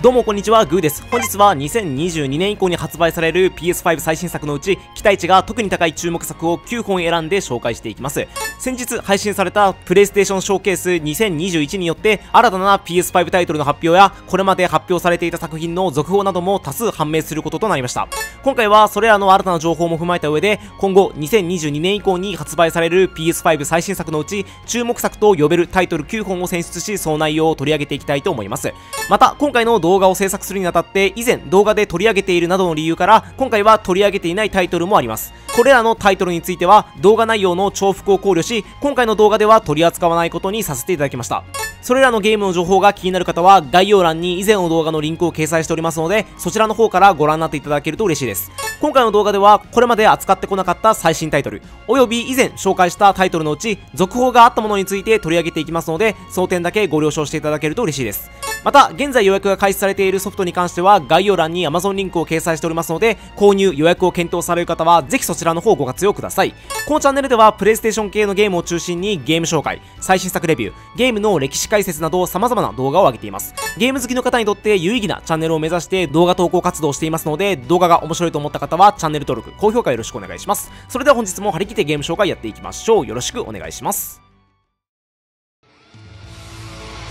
どうもこんにちは、グーです。本日は2022年以降に発売される PS5 最新作のうち、期待値が特に高い注目作を9本選んで紹介していきます。先日配信されたプレイステーションショーケース2021によって、新たな PS5 タイトルの発表や、これまで発表されていた作品の続報なども多数判明することとなりました。今回はそれらの新たな情報も踏まえた上で、今後2022年以降に発売される PS5 最新作のうち、注目作と呼べるタイトル9本を選出し、その内容を取り上げていきたいと思います。また、今回の動画を制作するにあたって以前動画で取り上げているなどの理由から今回は取り上げていないタイトルもあります。これらのタイトルについては動画内容の重複を考慮し今回の動画では取り扱わないことにさせていただきました。それらのゲームの情報が気になる方は概要欄に以前の動画のリンクを掲載しておりますのでそちらの方からご覧になっていただけると嬉しいです。今回の動画ではこれまで扱ってこなかった最新タイトルおよび以前紹介したタイトルのうち続報があったものについて取り上げていきますのでその点だけご了承していただけると嬉しいですまた、現在予約が開始されているソフトに関しては、概要欄に Amazon リンクを掲載しておりますので、購入、予約を検討される方は、ぜひそちらの方をご活用ください。このチャンネルでは、プレイステーション系のゲームを中心にゲーム紹介、最新作レビュー、ゲームの歴史解説など様々な動画を上げています。ゲーム好きの方にとって有意義なチャンネルを目指して動画投稿活動をしていますので、動画が面白いと思った方方は、チャンネル登録、高評価よろしくお願いします。それでは本日も張り切ってゲーム紹介やっていきましょう。よろしくお願いします。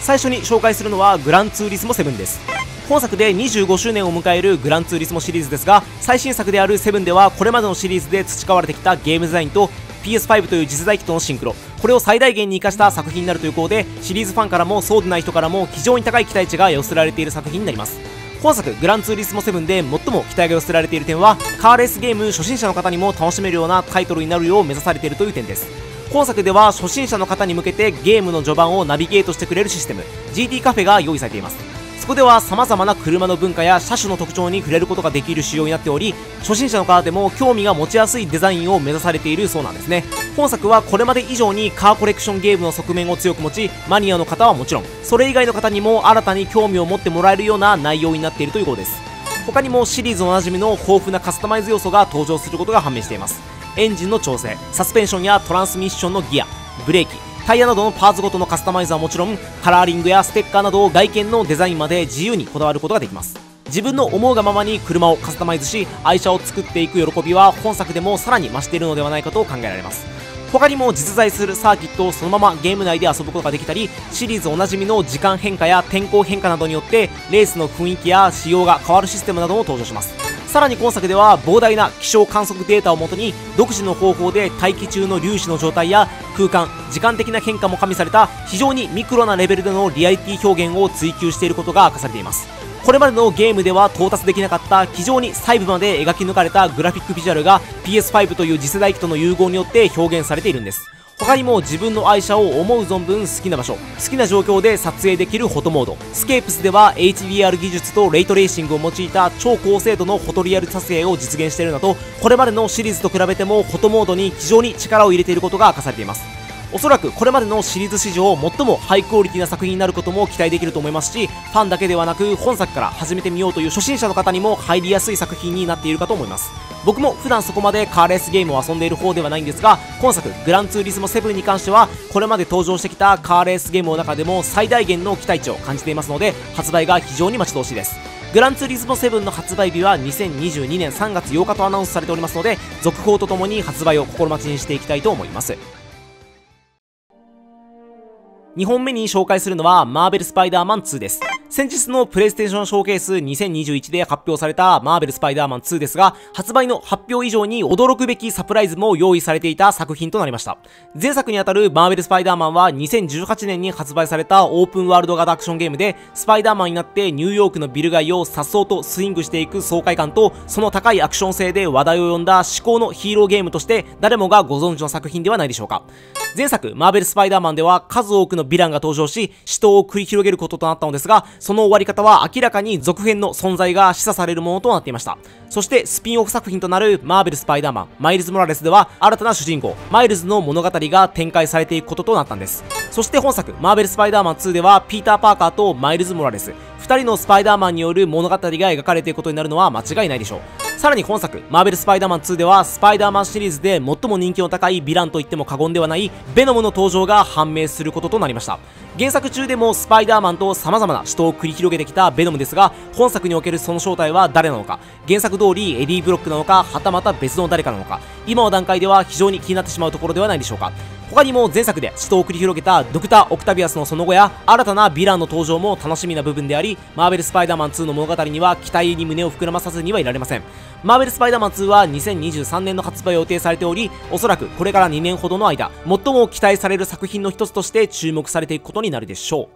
最初に紹介するのはグランツーリスモ7です本作で25周年を迎えるグランツーリスモシリーズですが最新作である7ではこれまでのシリーズで培われてきたゲームデザインと PS5 という次世代機とのシンクロこれを最大限に生かした作品になるということでシリーズファンからもそうでない人からも非常に高い期待値が寄せられている作品になります本作グランツーリスモ7で最も期待が寄せられている点はカーレースゲーム初心者の方にも楽しめるようなタイトルになるよう目指されているという点です。本作では初心者の方に向けてゲームの序盤をナビゲートしてくれるシステム。GT カフェが用意されています。こでは様々な車の文化や車種の特徴に触れることができる仕様になっており初心者の方でも興味が持ちやすいデザインを目指されているそうなんですね。本作はこれまで以上にカーコレクションゲームの側面を強く持ちマニアの方はもちろんそれ以外の方にも新たに興味を持ってもらえるような内容になっているということです。他にもシリーズおなじみの豊富なカスタマイズ要素が登場することが判明しています。エンジンの調整サスペンションやトランスミッションのギアブレーキタイヤなどのパーツごとのカスタマイズはもちろんカラーリングやステッカーなど外見のデザインまで自由にこだわることができます。自分の思うがままに車をカスタマイズし愛車を作っていく喜びは本作でもさらに増しているのではないかと考えられます。他にも実在するサーキットをそのままゲーム内で遊ぶことができたりシリーズおなじみの時間変化や天候変化などによってレースの雰囲気や仕様が変わるシステムなども登場します。さらに今作では膨大な気象観測データをもとに独自の方法で大気中の粒子の状態や空間時間的な変化も加味された非常にミクロなレベルでのリアリティ表現を追求していることが明かされています。これまでのゲームでは到達できなかった非常に細部まで描き抜かれたグラフィックビジュアルが PS5 という次世代機との融合によって表現されているんです。他にも自分の愛車を思う存分好きな場所好きな状況で撮影できるフォトモード。スケープスでは HDR 技術とレイトレーシングを用いた超高精度のフォトリアル撮影を実現しているなどこれまでのシリーズと比べてもフォトモードに非常に力を入れていることが明かされています。おそらくこれまでのシリーズ史上最もハイクオリティな作品になることも期待できると思いますしファンだけではなく本作から始めてみようという初心者の方にも入りやすい作品になっているかと思います。僕も普段そこまでカーレースゲームを遊んでいる方ではないんですが今作グランツーリスモ7に関してはこれまで登場してきたカーレースゲームの中でも最大限の期待値を感じていますので発売が非常に待ち遠しいです。グランツーリスモ7の発売日は2022年3月8日とアナウンスされております。ので続報とともに発売を心待ちにしていきたいと思います。2本目に紹介するのは、マーベルスパイダーマン2です。先日のプレイステーションショーケース2021で発表されたマーベルスパイダーマン2ですが、発売の発表以上に驚くべきサプライズも用意されていた作品となりました。前作にあたるマーベルスパイダーマンは2018年に発売されたオープンワールド型アクションゲームで、スパイダーマンになってニューヨークのビル街を颯爽とスイングしていく爽快感と、その高いアクション性で話題を呼んだ至高のヒーローゲームとして誰もがご存知の作品ではないでしょうか。前作、マーベルスパイダーマンでは数多くのヴィランが登場し、死闘を繰り広げることとなったのですが、その終わり方は明らかに続編の存在が示唆されるものとなっていました。そして、スピンオフ作品となるマーベルスパイダーマン、マイルズ・モラレスでは、新たな主人公、マイルズの物語が展開されていくこととなったんです。そして本作、マーベルスパイダーマン2では、ピーター・パーカーとマイルズ・モラレス、2人のスパイダーマンによる物語が描かれていくことになるのは間違いないでしょう。さらに本作、マーベルスパイダーマン2では、スパイダーマンシリーズで最も人気の高いヴィランと言っても過言ではない、ベノムの登場が判明することとなりました。原作中でもスパイダーマンと様々な死闘を繰り広げてきたベノムですが、本作におけるその正体は誰なのか、原作通りエディ・ブロックなのか、はたまた別の誰かなのか、今の段階では非常に気になってしまうところではないでしょうか。他にも前作で死闘を繰り広げたドクター・オクタビアスのその後や新たなヴィランの登場も楽しみな部分でありマーベル・スパイダーマン2の物語には期待に胸を膨らまさずにはいられません。マーベル・スパイダーマン2は2023年の発売を予定されておりおそらくこれから2年ほどの間最も期待される作品の一つとして注目されていくことになるでしょう。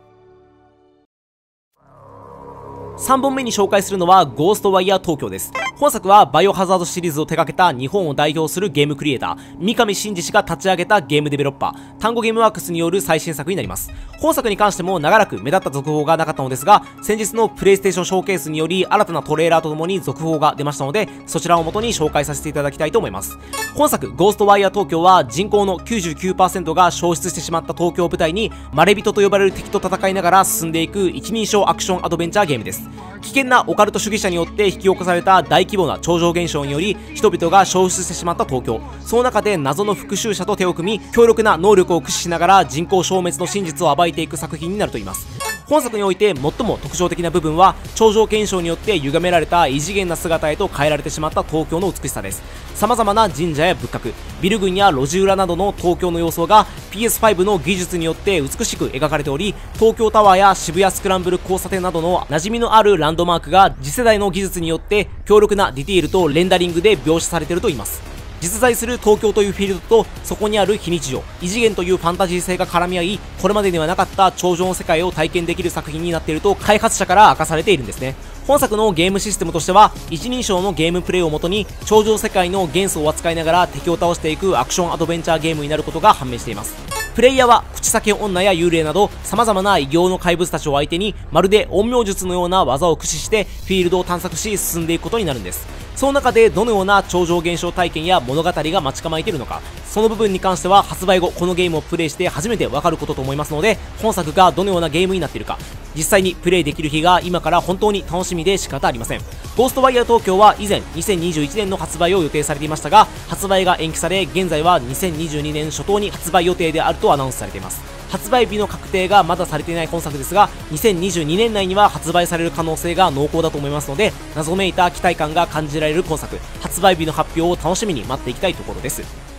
3本目に紹介するのはゴーストワイヤー東京です。本作はバイオハザードシリーズを手掛けた日本を代表するゲームクリエイター三上真司氏が立ち上げたゲームデベロッパー単語ゲームワークスによる最新作になります。本作に関しても長らく目立った続報がなかったのですが先日のプレイステーションショーケースにより新たなトレーラーとともに続報が出ましたのでそちらを元に紹介させていただきたいと思います。本作ゴーストワイヤー東京は人口の99%が消失してしまった東京を舞台にマレビトと呼ばれる敵と戦いながら進んでいく一人称アクションアドベンチャーゲームです。危険なオカルト主義者によって引き起こされた大規模な超常現象により人々が消失してしまった東京。その中で謎の復讐者と手を組み強力な能力を駆使しながら人口消滅の真実を暴いていく作品になるといいます。本作において最も特徴的な部分は超常現象によって歪められた異次元な姿へと変えられてしまった東京の美しさです。様々な神社や仏閣ビル群や路地裏などの東京の様相が PS5 の技術によって美しく描かれており東京タワーや渋谷スクランブル交差点などの馴染みのあるランドマークが次世代の技術によって強力なディティールとレンダリングで描写されているといいます。実在する東京というフィールドとそこにある非日常。異次元というファンタジー性が絡み合いこれまでにはなかった頂上の世界を体験できる作品になっていると開発者から明かされているんですね。本作のゲームシステムとしては一人称のゲームプレイをもとに頂上世界の元素を扱いながら敵を倒していくアクションアドベンチャーゲームになることが判明しています。プレイヤーは口先女や幽霊など様々な異形の怪物たちを相手にまるで陰陽術のような技を駆使してフィールドを探索し進んでいくことになるんです。その中でどのような超常現象体験や物語が待ち構えているのかその部分に関しては発売後このゲームをプレイして初めてわかることと思いますので本作がどのようなゲームになっているか実際にプレイできる日が今から本当に楽しみで仕方ありません。ゴーストワイヤー東京は以前2021年の発売を予定されていましたが発売が延期され現在は2022年初頭に発売予定であるとアナウンスされています。発売日の確定がまだされていない本作ですが2022年内には発売される可能性が濃厚だと思いますので謎めいた期待感が感じられる今作。発売日の発表を楽しみに待っていきたいところです。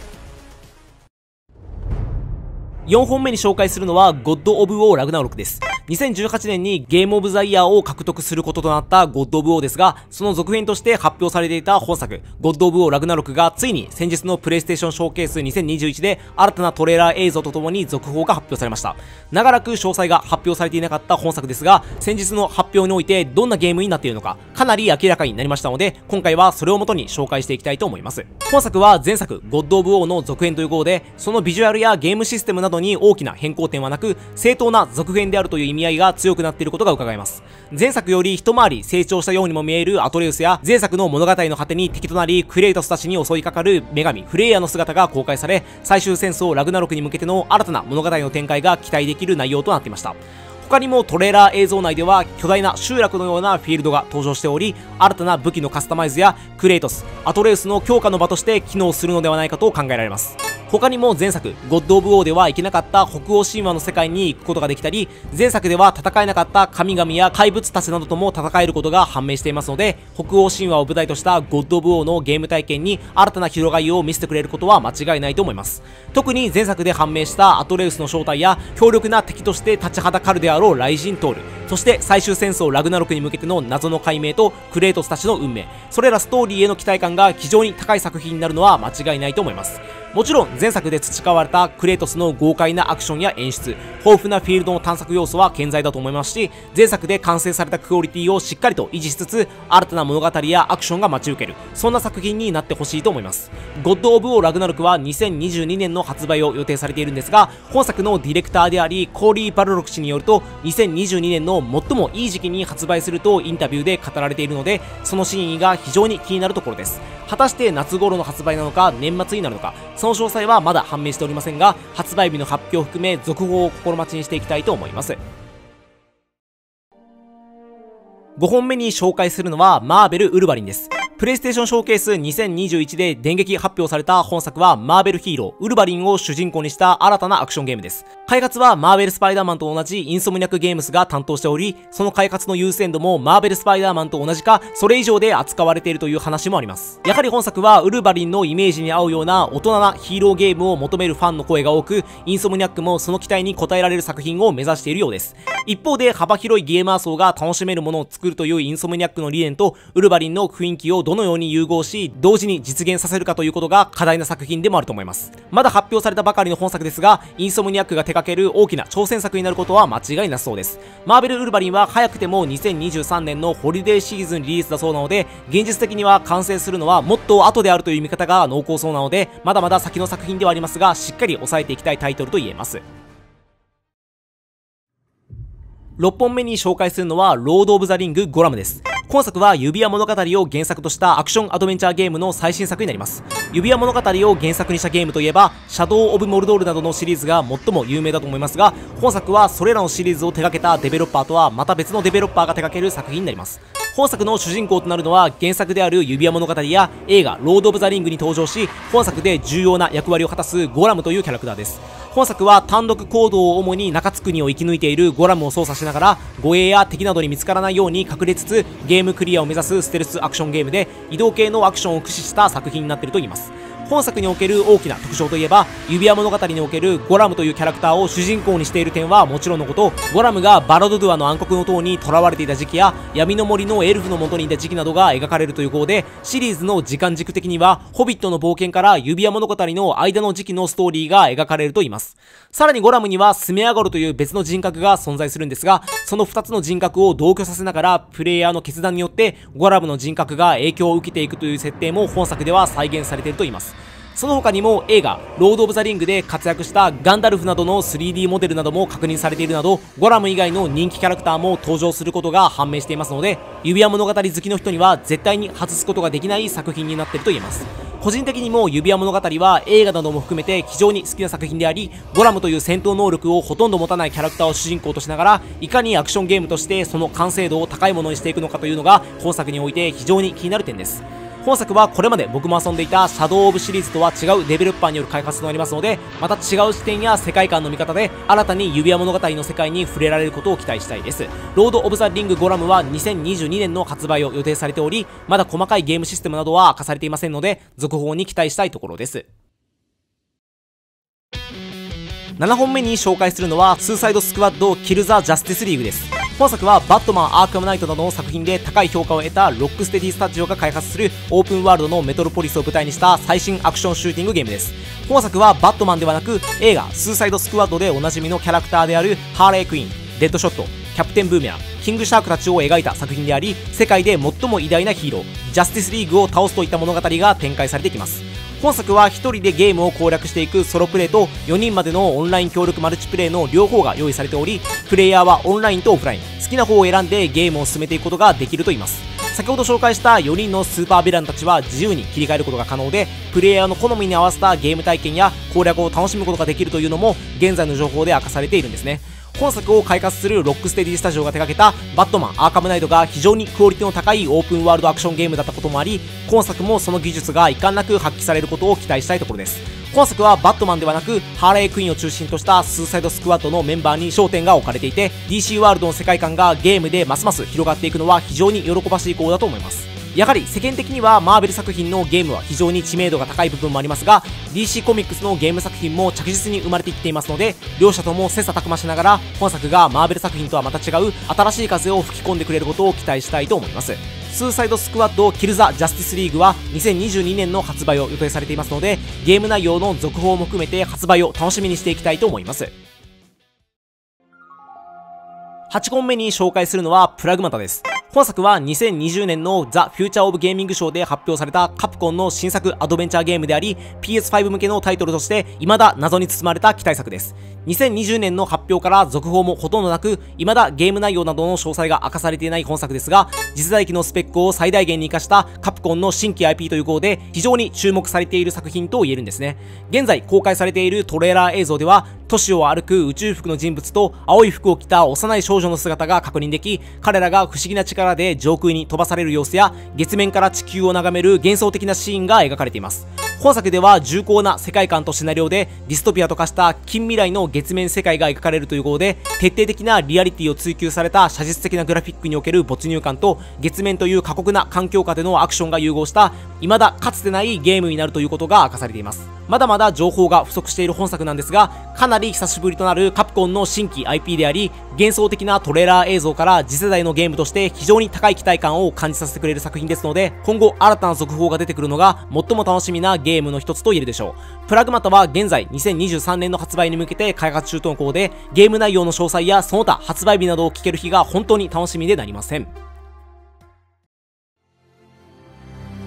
4本目に紹介するのは、ゴッド・オブ・ウォー・ラグナロクです。2018年にゲームオブザイヤーを獲得することとなったゴッド・オブ・ウォーですが、その続編として発表されていた本作、ゴッド・オブ・ウォー・ラグナロクがついに先日のプレイステーションショーケース2021で新たなトレーラー映像とともに続報が発表されました。長らく詳細が発表されていなかった本作ですが、先日の発表においてどんなゲームになっているのか、かなり明らかになりましたので、今回はそれをもとに紹介していきたいと思います。本作は前作、ゴッド・オブ・ウォーの続編という号で、そのビジュアルやゲームシステムなどに大きな変更点はなく、正当な続編であるという意味合いが強くなっていることが伺えます。前作より一回り成長したようにも見えるアトレウスや、前作の物語の果てに敵となり、クレイトスたちに襲いかかる女神、フレイヤの姿が公開され、最終戦争ラグナロクに向けての新たな物語の展開が期待できる内容となっていました。他にもトレーラー映像内では巨大な集落のようなフィールドが登場しており新たな武器のカスタマイズやクレイトスアトレウスの強化の場として機能するのではないかと考えられます他にも前作、ゴッド・オブ・ウォーでは行けなかった北欧神話の世界に行くことができたり、前作では戦えなかった神々や怪物たちなどとも戦えることが判明していますので、北欧神話を舞台としたゴッド・オブ・ウォーのゲーム体験に新たな広がりを見せてくれることは間違いないと思います。特に前作で判明したアトレウスの正体や、強力な敵として立ちはだかるであろう雷神トール、そして最終戦争ラグナロクに向けての謎の解明とクレートスたちの運命、それらストーリーへの期待感が非常に高い作品になるのは間違いないと思います。もちろん前作で培われたクレイトスの豪快なアクションや演出、豊富なフィールドの探索要素は健在だと思いますし、前作で完成されたクオリティをしっかりと維持しつつ、新たな物語やアクションが待ち受ける、そんな作品になってほしいと思います。ゴッド・オブ・オー・ラグナルクは2022年の発売を予定されているんですが、本作のディレクターであり、コーリー・バルロク氏によると、2022年の最もいい時期に発売するとインタビューで語られているので、その真意が非常に気になるところです。果たして夏頃の発売なのか年末になるのかその詳細はまだ判明しておりませんが発売日の発表を含め続報を心待ちにしていきたいと思います。5本目に紹介するのはマーベル・ウルヴァリンです。プレイステーションショーケース2021で電撃発表された本作はマーベルヒーロー、ウルヴァリンを主人公にした新たなアクションゲームです。開発はマーベルスパイダーマンと同じインソムニャクゲームスが担当しており、その開発の優先度もマーベルスパイダーマンと同じか、それ以上で扱われているという話もあります。やはり本作はウルヴァリンのイメージに合うような大人なヒーローゲームを求めるファンの声が多く、インソムニャックもその期待に応えられる作品を目指しているようです。一方で幅広いゲーマー層が楽しめるものを作るというインソムニャックの理念と、ウルヴァリンの雰囲気をどのように融合し、同時に実現させるかということが課題な作品でもあると思います。まだ発表されたばかりの本作ですが、インソムニアックが手掛ける大きな挑戦作になることは間違いなさそうです。マーベル・ウルヴァリンは早くても2023年のホリデーシーズンリリースだそうなので、現実的には完成するのはもっと後であるという見方が濃厚そうなので、まだまだ先の作品ではありますが、しっかり抑えていきたいタイトルと言えます。6本目に紹介するのは、ロード・オブ・ザ・リング・ゴラムです。今作は指輪物語を原作としたアクションアドベンチャーゲームの最新作になります。指輪物語を原作にしたゲームといえば、シャドウ・オブ・モルドールなどのシリーズが最も有名だと思いますが、本作はそれらのシリーズを手掛けたデベロッパーとはまた別のデベロッパーが手掛ける作品になります。本作の主人公となるのは原作である指輪物語や映画ロード・オブ・ザ・リングに登場し、本作で重要な役割を果たすゴラムというキャラクターです。本作は単独行動を主に中津国を生き抜いているゴラムを操作しながら護衛や敵などに見つからないように隠れつつゲームクリアを目指すステルスアクションゲームで移動系のアクションを駆使した作品になっているといいます本作における大きな特徴といえば指輪物語におけるゴラムというキャラクターを主人公にしている点はもちろんのこと。ゴラムがバロドドゥアの暗黒の塔に囚われていた時期や闇の森のエルフの元にいた時期などが描かれるという号でシリーズの時間軸的にはホビットの冒険から指輪物語の間の時期のストーリーが描かれるといいます。さらにゴラムにはスメアゴルという別の人格が存在するんですがその2つの人格を同居させながらプレイヤーの決断によってゴラムの人格が影響を受けていくという設定も本作では再現されているといいます。その他にも映画「ロード・オブ・ザ・リング」で活躍したガンダルフなどの 3D モデルなども確認されているなどゴラム以外の人気キャラクターも登場することが判明していますので指輪物語好きの人には絶対に外すことができない作品になっていると言えます。個人的にも指輪物語は映画なども含めて非常に好きな作品でありゴラムという戦闘能力をほとんど持たないキャラクターを主人公としながらいかにアクションゲームとしてその完成度を高いものにしていくのかというのが本作において非常に気になる点です。本作はこれまで僕も遊んでいたシャドウオブシリーズとは違うデベロッパーによる開発となりますので、また違う視点や世界観の見方で、新たに指輪物語の世界に触れられることを期待したいです。ロード・オブ・ザ・リング・ゴラムは2022年の発売を予定されており、まだ細かいゲームシステムなどは明かされていませんので、続報に期待したいところです。7本目に紹介するのは、スーサイドスクワッド・キル・ザ・ジャスティスリーグです。本作はバットマンアーカムナイトなどの作品で高い評価を得たロックステディスタジオが開発するオープンワールドのメトロポリスを舞台にした最新アクションシューティングゲームです。本作はバットマンではなく映画スーサイドスクワッドでおなじみのキャラクターであるハーレークイーンデッドショットキャプテンブーメランキングシャークたちを描いた作品であり世界で最も偉大なヒーロージャスティスリーグを倒すといった物語が展開されてきます。本作は1人でゲームを攻略していくソロプレイと4人までのオンライン協力マルチプレイの両方が用意されておりプレイヤーはオンラインとオフライン。好きな方を選んでゲームを進めていくことができるといいます。先ほど紹介した4人のスーパーヴィランたちは自由に切り替えることが可能でプレイヤーの好みに合わせたゲーム体験や攻略を楽しむことができるというのも現在の情報で明かされているんですね。本作を開発するロックステディスタジオが手掛けたバットマンアーカムナイトが非常にクオリティの高いオープンワールドアクションゲームだったこともあり今作もその技術が遺憾なく発揮されることを期待したいところです。本作はバットマンではなくハーレークイーンを中心としたスーサイドスクワットのメンバーに焦点が置かれていて DC ワールドの世界観がゲームでますます広がっていくのは非常に喜ばしい行為だと思います。やはり世間的にはマーベル作品のゲームは非常に知名度が高い部分もありますが DC コミックスのゲーム作品も着実に生まれてきていますので両者とも切磋琢磨しながら本作がマーベル作品とはまた違う新しい風を吹き込んでくれることを期待したいと思います。スーサイドスクワッドキルザ・ジャスティスリーグは2022年の発売を予定されていますのでゲーム内容の続報も含めて発売を楽しみにしていきたいと思います。8本目に紹介するのはプラグマタです。本作は2020年のザ・フューチャー・オブ・ゲーミングショーで発表されたカプコンの新作アドベンチャーゲームであり PS5 向けのタイトルとして未だ謎に包まれた期待作です。2020年の発表から続報もほとんどなく未だゲーム内容などの詳細が明かされていない本作ですが次世代機のスペックを最大限に活かしたカプコンの新規 IP という号で非常に注目されている作品と言えるんですね。現在公開されているトレーラー映像では都市を歩く宇宙服の人物と青い服を着た幼い少女の姿が確認でき、彼らが不思議な力で上空に飛ばされる様子や、月面から地球を眺める幻想的なシーンが描かれています。本作では重厚な世界観とシナリオでディストピアと化した近未来の月面世界が描かれるという号で徹底的なリアリティを追求された写実的なグラフィックにおける没入感と月面という過酷な環境下でのアクションが融合した未だかつてないゲームになるということが明かされていますまだまだ情報が不足している本作なんですがかな久しぶりとなるカプコンの新規 IP であり幻想的なトレーラー映像から次世代のゲームとして非常に高い期待感を感じさせてくれる作品ですので今後新たな続報が出てくるのが最も楽しみなゲームの一つと言えるでしょう。プラグマタは現在2023年の発売に向けて開発中とのことでゲーム内容の詳細やその他発売日などを聞ける日が本当に楽しみでなりません。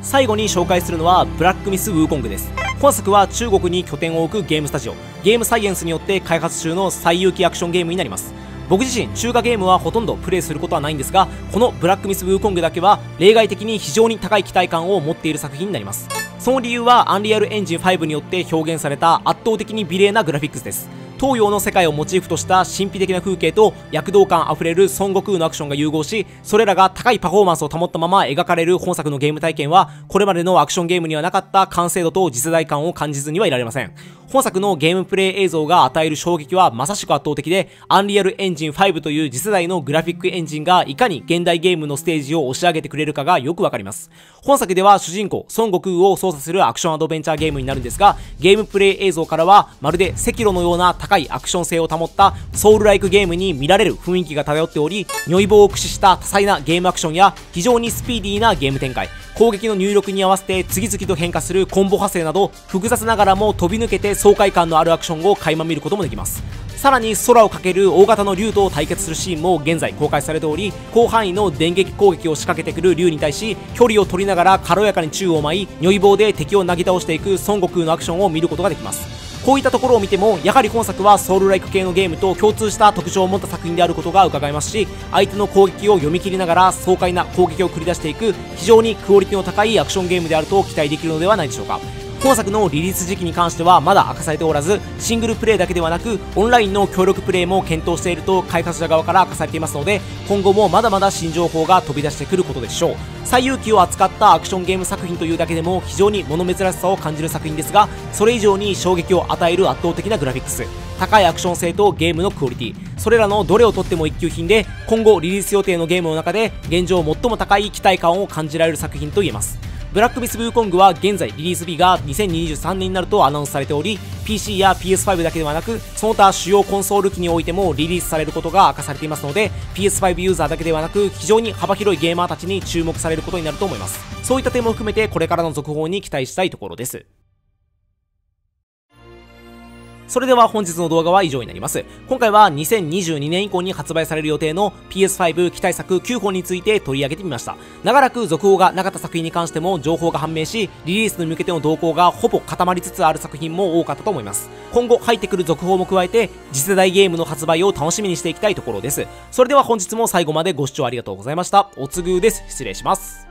最後に紹介するのはブラックミス・ウーコングです。本作は中国に拠点を置くゲームスタジオ。ゲームサイエンスによって開発中の最有機アクションゲームになります。僕自身中華ゲームはほとんどプレイすることはないんですがこのブラックミス・ウーコングだけは例外的に非常に高い期待感を持っている作品になります。その理由はアンリアルエンジン5によって表現された圧倒的に美麗なグラフィックスです。東洋の世界をモチーフとした神秘的な風景と躍動感あふれる孫悟空のアクションが融合しそれらが高いパフォーマンスを保ったまま描かれる本作のゲーム体験はこれまでのアクションゲームにはなかった完成度と次世代感を感じずにはいられません。本作のゲームプレイ映像が与える衝撃はまさしく圧倒的で、アンリアルエンジン5という次世代のグラフィックエンジンがいかに現代ゲームのステージを押し上げてくれるかがよくわかります。本作では主人公、孫悟空を操作するアクションアドベンチャーゲームになるんですが、ゲームプレイ映像からはまるで赤炉のような高いアクション性を保ったソウルライクゲームに見られる雰囲気が漂っており、如意棒を駆使した多彩なゲームアクションや非常にスピーディーなゲーム展開、攻撃の入力に合わせて次々と変化するコンボ派生など複雑ながらも飛び抜けて爽快感のあるアクションを垣間見ることもできます。さらに空をかける大型の竜と対決するシーンも現在公開されており広範囲の電撃攻撃を仕掛けてくる竜に対し距離を取りながら軽やかに宙を舞い如意棒で敵をなぎ倒していく孫悟空のアクションを見ることができます。こういったところを見てもやはり今作はソウルライク系のゲームと共通した特徴を持った作品であることが伺えますし相手の攻撃を読み切りながら爽快な攻撃を繰り出していく非常にクオリティの高いアクションゲームであると期待できるのではないでしょうか。本作のリリース時期に関してはまだ明かされておらずシングルプレイだけではなくオンラインの協力プレイも検討していると開発者側から明かされていますので今後もまだまだ新情報が飛び出してくることでしょう。最有機を扱ったアクションゲーム作品というだけでも非常に物珍しさを感じる作品ですがそれ以上に衝撃を与える圧倒的なグラフィックス。高いアクション性とゲームのクオリティ。それらのどれをとっても一級品で今後リリース予定のゲームの中で現状最も高い期待感を感じられる作品と言えます。ブラックミス・ブーコングは現在リリース日が2023年になるとアナウンスされており PC や PS5 だけではなくその他主要コンソール機においてもリリースされることが明かされていますので PS5 ユーザーだけではなく非常に幅広いゲーマーたちに注目されることになると思います。そういった点も含めてこれからの続報に期待したいところです。それでは本日の動画は以上になります。今回は2022年以降に発売される予定の PS5 期待作9本について取り上げてみました。長らく続報がなかった作品に関しても情報が判明し、リリースに向けての動向がほぼ固まりつつある作品も多かったと思います。今後入ってくる続報も加えて、次世代ゲームの発売を楽しみにしていきたいところです。それでは本日も最後までご視聴ありがとうございました。おつぐです。失礼します。